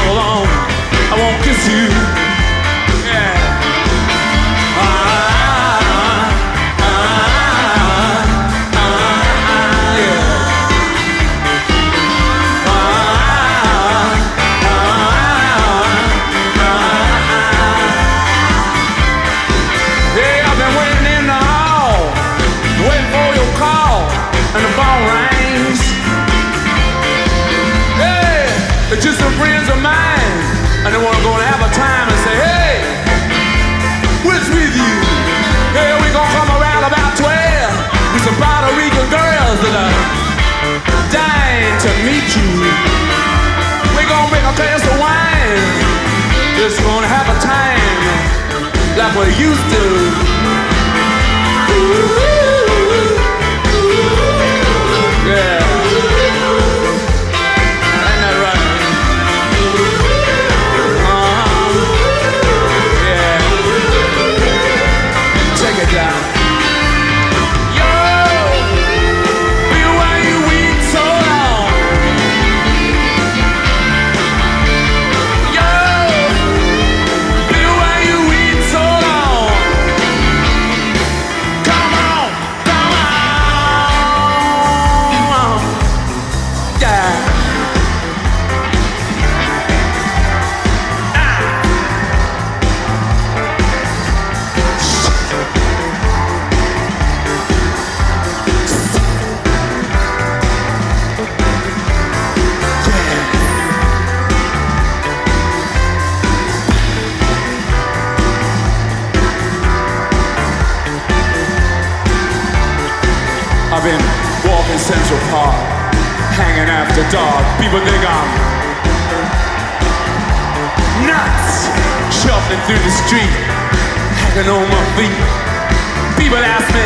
all alone. I won't kiss you. we're used to. I've been walking Central Park, hanging after dark. People think I'm nuts, shuffling through the street, hanging on my feet. People ask me.